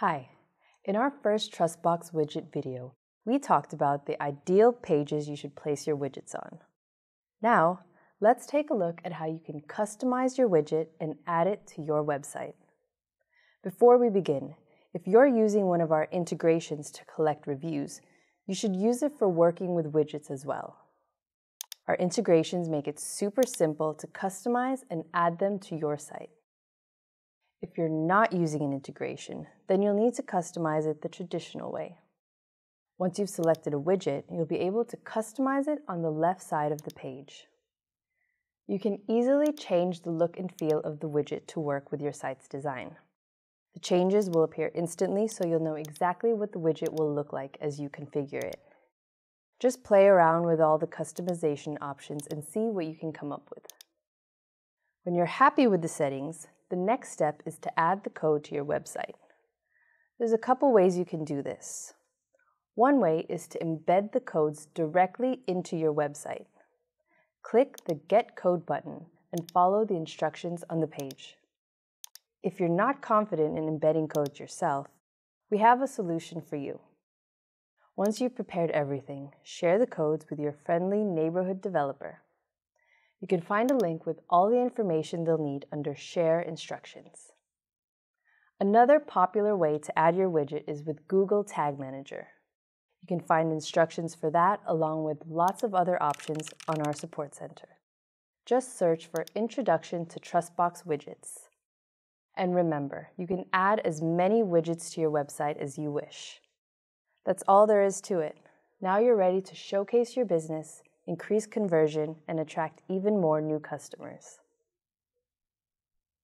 Hi, in our first TrustBox widget video, we talked about the ideal pages you should place your widgets on. Now, let's take a look at how you can customize your widget and add it to your website. Before we begin, if you're using one of our integrations to collect reviews, you should use it for working with widgets as well. Our integrations make it super simple to customize and add them to your site. If you're not using an integration, then you'll need to customize it the traditional way. Once you've selected a widget, you'll be able to customize it on the left side of the page. You can easily change the look and feel of the widget to work with your site's design. The changes will appear instantly so you'll know exactly what the widget will look like as you configure it. Just play around with all the customization options and see what you can come up with. When you're happy with the settings, the next step is to add the code to your website. There's a couple ways you can do this. One way is to embed the codes directly into your website. Click the Get Code button and follow the instructions on the page. If you're not confident in embedding codes yourself, we have a solution for you. Once you've prepared everything, share the codes with your friendly neighborhood developer. You can find a link with all the information they'll need under Share Instructions. Another popular way to add your widget is with Google Tag Manager. You can find instructions for that along with lots of other options on our support center. Just search for Introduction to TrustBox Widgets. And remember, you can add as many widgets to your website as you wish. That's all there is to it. Now you're ready to showcase your business increase conversion, and attract even more new customers.